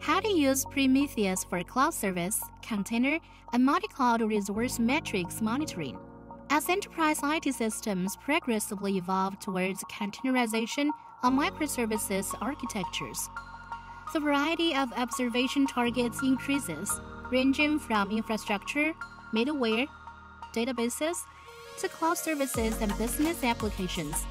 How to use Prometheus for cloud service, container, and multi-cloud resource metrics monitoring. As enterprise IT systems progressively evolve towards containerization on microservices architectures, the variety of observation targets increases, ranging from infrastructure, middleware, databases, to cloud services and business applications.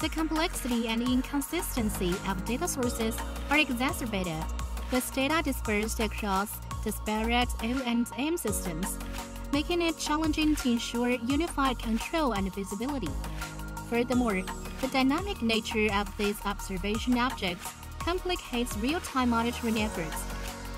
The complexity and inconsistency of data sources are exacerbated with data dispersed across disparate O&M systems, making it challenging to ensure unified control and visibility. Furthermore, the dynamic nature of these observation objects complicates real-time monitoring efforts.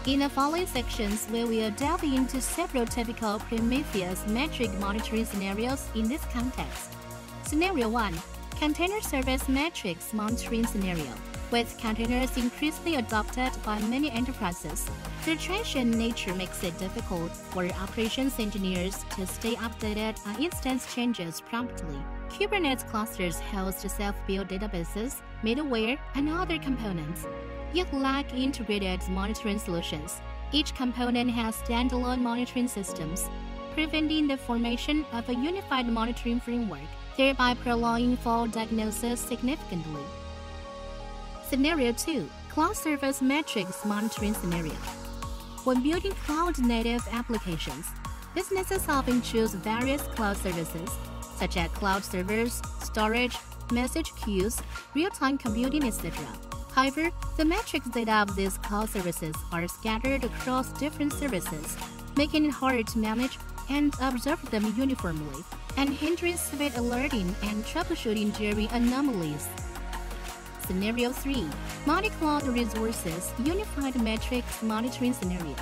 In the following sections, we will delve into several typical Prometheus metric monitoring scenarios in this context. Scenario 1 Container Service Metrics Monitoring Scenario. With containers increasingly adopted by many enterprises, the transient nature makes it difficult for operations engineers to stay updated on instance changes promptly. Kubernetes clusters host self-built databases, middleware, and other components, yet lack integrated monitoring solutions. Each component has standalone monitoring systems, preventing the formation of a unified monitoring framework thereby prolonging fault diagnosis significantly. Scenario 2 Cloud Service Metrics Monitoring Scenario When building cloud native applications, businesses often choose various cloud services, such as cloud servers, storage, message queues, real time computing, etc. However, the metrics data of these cloud services are scattered across different services, making it harder to manage and observe them uniformly and hindering speed alerting and troubleshooting during anomalies. Scenario 3 Multi-Cloud Resources Unified Metrics Monitoring Scenario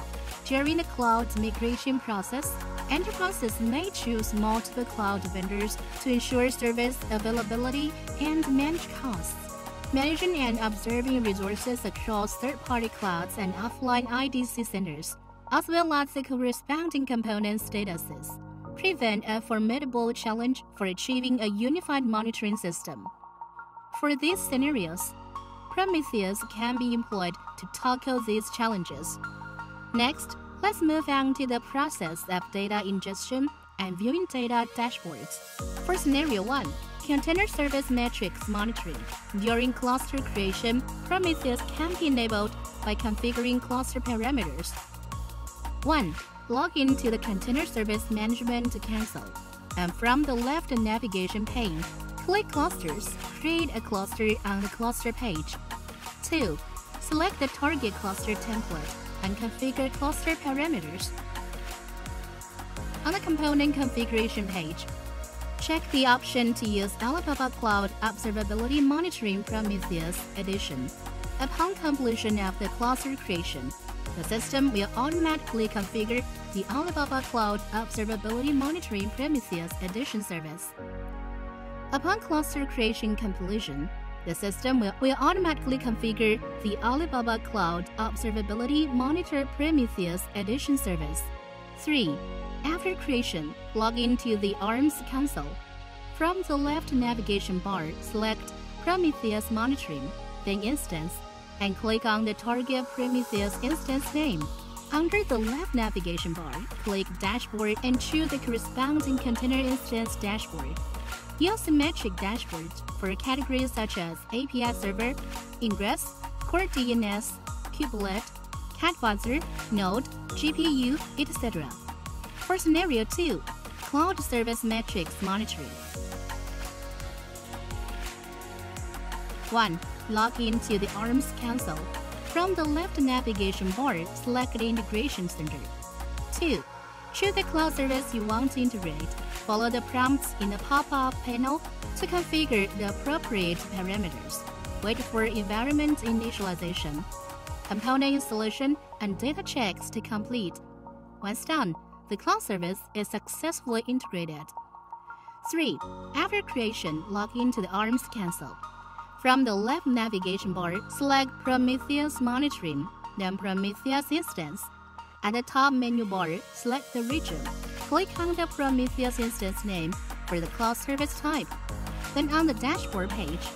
During the cloud migration process, enterprises may choose multiple cloud vendors to ensure service availability and manage costs. Managing and observing resources across third-party clouds and offline IDC centers, as well as the corresponding component statuses present a formidable challenge for achieving a unified monitoring system. For these scenarios, Prometheus can be employed to tackle these challenges. Next, let's move on to the process of data ingestion and viewing data dashboards. For scenario 1, container service metrics monitoring. During cluster creation, Prometheus can be enabled by configuring cluster parameters. 1 log into the Container Service Management console, and from the left navigation pane, click Clusters, create a cluster on the cluster page. 2. Select the target cluster template and configure cluster parameters. On the component configuration page, check the option to use Alibaba Cloud Observability Monitoring Prometheus Edition. Upon completion of the cluster creation, the system will automatically configure the Alibaba Cloud Observability Monitoring Prometheus Edition service. Upon cluster creation completion, the system will, will automatically configure the Alibaba Cloud Observability Monitor Prometheus Edition service. 3. After creation, log into the ARMS console. From the left navigation bar, select Prometheus Monitoring, then Instance, and click on the target Prometheus instance name. Under the left navigation bar, click Dashboard and choose the corresponding container instance dashboard. Use symmetric dashboards for categories such as API Server, Ingress, Core DNS, Kubelet, cAdvisor, Node, GPU, etc. For Scenario 2, Cloud Service Metrics Monitoring. 1 log into the ARMS console. From the left navigation bar, select the Integration Center. 2. Choose the cloud service you want to integrate. Follow the prompts in the pop-up panel to configure the appropriate parameters. Wait for environment initialization, component installation, and data checks to complete. Once done, the cloud service is successfully integrated. 3. After creation, log into the ARMS console. From the left navigation bar, select Prometheus Monitoring, then Prometheus Instance. At the top menu bar, select the region. click on the Prometheus instance name for the cloud service type. Then on the dashboard page,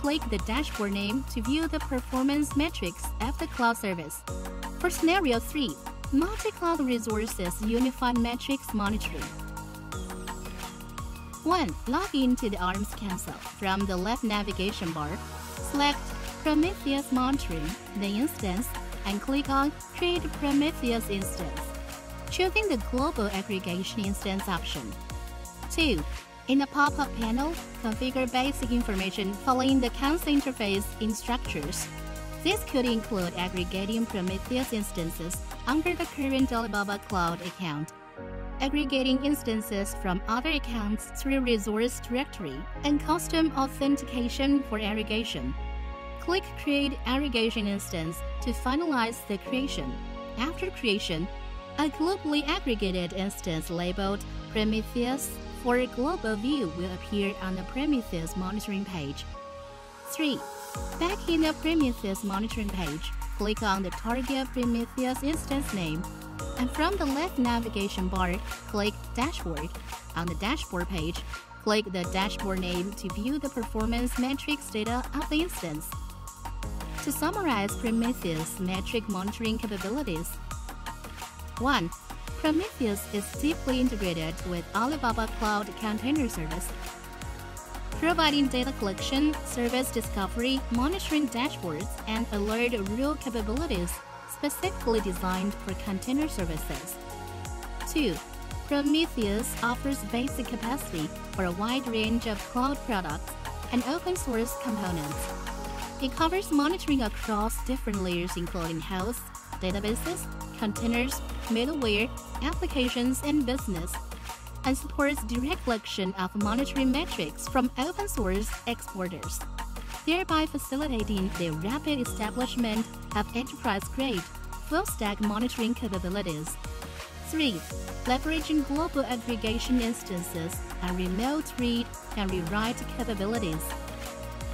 click the dashboard name to view the performance metrics of the cloud service. For scenario 3, multi-cloud resources unified metrics monitoring. 1. Log into the ARMS console from the left navigation bar. Select Prometheus Monitoring, the instance, and click on Create Prometheus Instance, choosing the Global Aggregation Instance option. 2. In the pop-up panel, configure basic information following the console interface instructions. This could include aggregating Prometheus instances under the current Alibaba Cloud account, aggregating instances from other accounts through resource directory, and custom authentication for aggregation. Click Create Aggregation Instance to finalize the creation. After creation, a globally aggregated instance labeled Prometheus for a global view will appear on the Prometheus monitoring page. 3. Back in the Prometheus monitoring page, click on the target Prometheus instance name, and from the left navigation bar, click Dashboard. On the dashboard page, click the dashboard name to view the performance metrics data of the instance. To summarize Prometheus metric monitoring capabilities, 1. Prometheus is deeply integrated with Alibaba Cloud Container Service, providing data collection, service discovery, monitoring dashboards, and alert rule capabilities specifically designed for container services. 2. Prometheus offers basic capacity for a wide range of cloud products and open source components. It covers monitoring across different layers including hosts, databases, containers, middleware, applications, and business, and supports direct collection of monitoring metrics from open source exporters, thereby facilitating the rapid establishment of enterprise-grade full-stack monitoring capabilities. 3. Leveraging global aggregation instances and remote read and rewrite capabilities.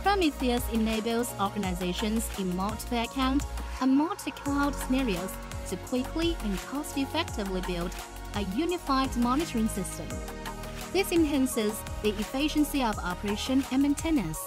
Prometheus enables organizations in multi-account and multi-cloud scenarios to quickly and cost-effectively build a unified monitoring system. This enhances the efficiency of operation and maintenance